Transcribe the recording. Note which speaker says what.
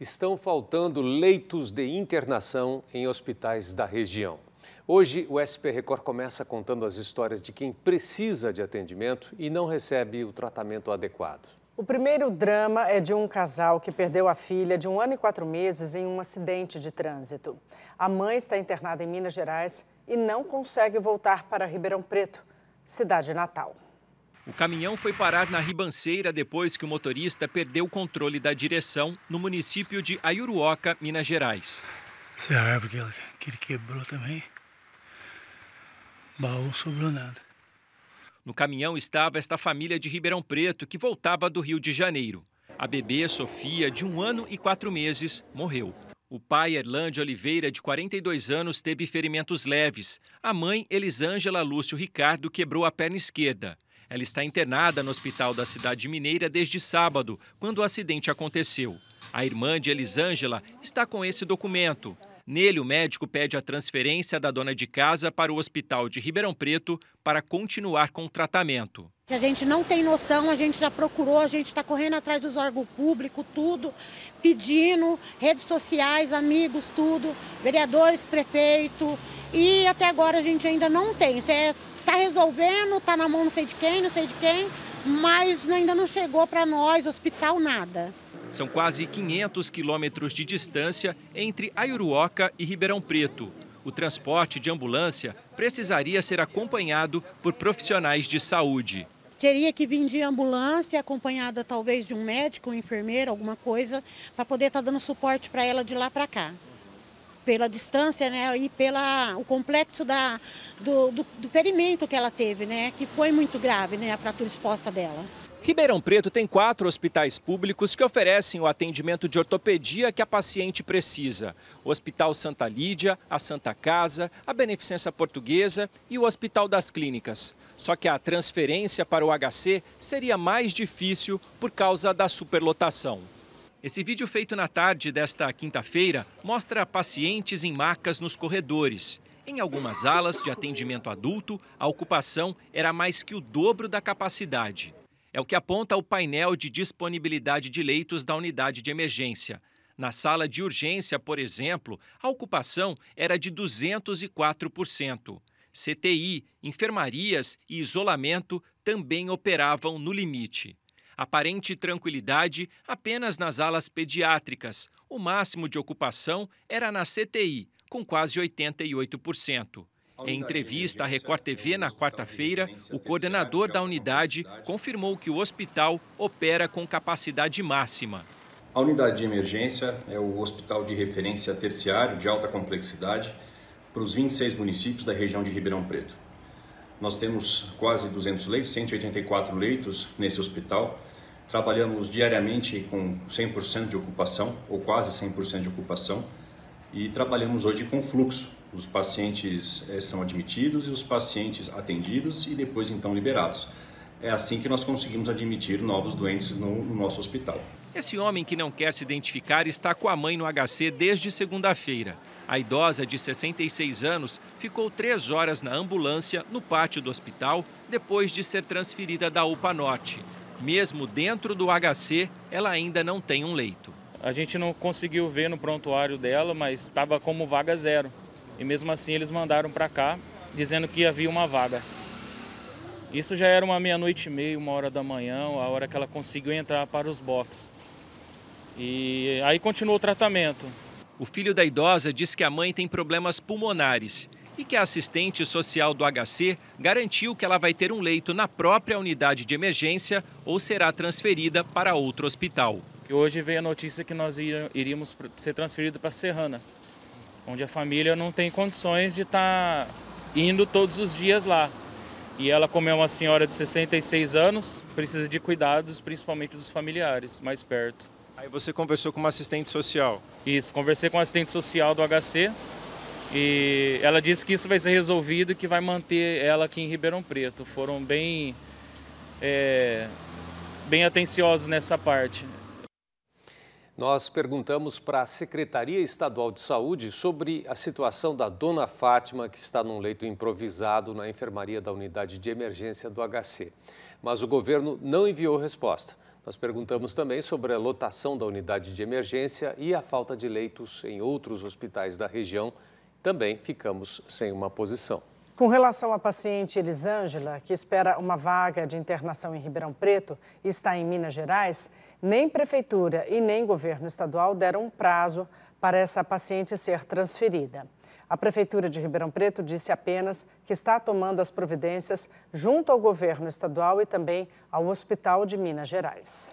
Speaker 1: estão faltando leitos de internação em hospitais da região. Hoje, o SP Record começa contando as histórias de quem precisa de atendimento e não recebe o tratamento adequado.
Speaker 2: O primeiro drama é de um casal que perdeu a filha de um ano e quatro meses em um acidente de trânsito. A mãe está internada em Minas Gerais e não consegue voltar para Ribeirão Preto, cidade natal.
Speaker 3: O caminhão foi parar na ribanceira depois que o motorista perdeu o controle da direção no município de Ayuruoca, Minas Gerais.
Speaker 4: Essa é a árvore que ele, que ele quebrou também. Baú sobrou nada.
Speaker 3: No caminhão estava esta família de Ribeirão Preto que voltava do Rio de Janeiro. A bebê Sofia, de um ano e quatro meses, morreu. O pai, Erlande Oliveira, de 42 anos, teve ferimentos leves. A mãe, Elisângela Lúcio Ricardo, quebrou a perna esquerda. Ela está internada no hospital da cidade mineira desde sábado, quando o acidente aconteceu. A irmã de Elisângela está com esse documento. Nele, o médico pede a transferência da dona de casa para o hospital de Ribeirão Preto para continuar com o tratamento.
Speaker 5: A gente não tem noção, a gente já procurou, a gente está correndo atrás dos órgãos públicos, tudo, pedindo, redes sociais, amigos, tudo, vereadores, prefeito, e até agora a gente ainda não tem. Está resolvendo, está na mão não sei de quem, não sei de quem, mas ainda não chegou para nós, hospital, nada.
Speaker 3: São quase 500 quilômetros de distância entre Ayuruoca e Ribeirão Preto. O transporte de ambulância precisaria ser acompanhado por profissionais de saúde.
Speaker 5: Teria que vir de ambulância, acompanhada talvez de um médico, um enfermeiro, alguma coisa, para poder estar tá dando suporte para ela de lá para cá. Pela distância né, e pelo complexo da, do, do, do ferimento que ela teve, né, que foi muito grave né, a fratura exposta dela.
Speaker 3: Ribeirão Preto tem quatro hospitais públicos que oferecem o atendimento de ortopedia que a paciente precisa. O Hospital Santa Lídia, a Santa Casa, a Beneficência Portuguesa e o Hospital das Clínicas. Só que a transferência para o HC seria mais difícil por causa da superlotação. Esse vídeo feito na tarde desta quinta-feira mostra pacientes em macas nos corredores. Em algumas alas de atendimento adulto, a ocupação era mais que o dobro da capacidade. É o que aponta o painel de disponibilidade de leitos da unidade de emergência. Na sala de urgência, por exemplo, a ocupação era de 204%. CTI, enfermarias e isolamento também operavam no limite. Aparente tranquilidade apenas nas alas pediátricas. O máximo de ocupação era na CTI, com quase 88%. Em entrevista à Record TV na quarta-feira, o coordenador da unidade confirmou que o hospital opera com capacidade máxima.
Speaker 6: A unidade de emergência é o hospital de referência terciário de alta complexidade para os 26 municípios da região de Ribeirão Preto. Nós temos quase 200 leitos, 184 leitos nesse hospital. Trabalhamos diariamente com 100% de ocupação, ou quase 100% de ocupação, e trabalhamos hoje com fluxo, os pacientes é, são admitidos e os pacientes atendidos e depois então liberados. É assim que nós conseguimos admitir novos doentes no, no nosso hospital.
Speaker 3: Esse homem que não quer se identificar está com a mãe no HC desde segunda-feira. A idosa de 66 anos ficou três horas na ambulância no pátio do hospital depois de ser transferida da UPA Norte. Mesmo dentro do HC, ela ainda não tem um leito.
Speaker 7: A gente não conseguiu ver no prontuário dela, mas estava como vaga zero. E mesmo assim eles mandaram para cá dizendo que havia uma vaga. Isso já era uma meia-noite e meia, uma hora da manhã, a hora que ela conseguiu entrar para os boxes. E aí continuou o tratamento.
Speaker 3: O filho da idosa diz que a mãe tem problemas pulmonares e que a assistente social do HC garantiu que ela vai ter um leito na própria unidade de emergência ou será transferida para outro hospital.
Speaker 7: E hoje veio a notícia que nós iríamos ser transferidos para Serrana onde a família não tem condições de estar tá indo todos os dias lá. E ela, como é uma senhora de 66 anos, precisa de cuidados, principalmente dos familiares, mais perto.
Speaker 3: Aí você conversou com uma assistente social?
Speaker 7: Isso, conversei com a assistente social do HC e ela disse que isso vai ser resolvido e que vai manter ela aqui em Ribeirão Preto. Foram bem, é, bem atenciosos nessa parte.
Speaker 1: Nós perguntamos para a Secretaria Estadual de Saúde sobre a situação da dona Fátima, que está num leito improvisado na enfermaria da unidade de emergência do HC. Mas o governo não enviou resposta. Nós perguntamos também sobre a lotação da unidade de emergência e a falta de leitos em outros hospitais da região. Também ficamos sem uma posição.
Speaker 2: Com relação à paciente Elisângela, que espera uma vaga de internação em Ribeirão Preto e está em Minas Gerais, nem prefeitura e nem governo estadual deram um prazo para essa paciente ser transferida. A Prefeitura de Ribeirão Preto disse apenas que está tomando as providências junto ao governo estadual e também ao Hospital de Minas Gerais.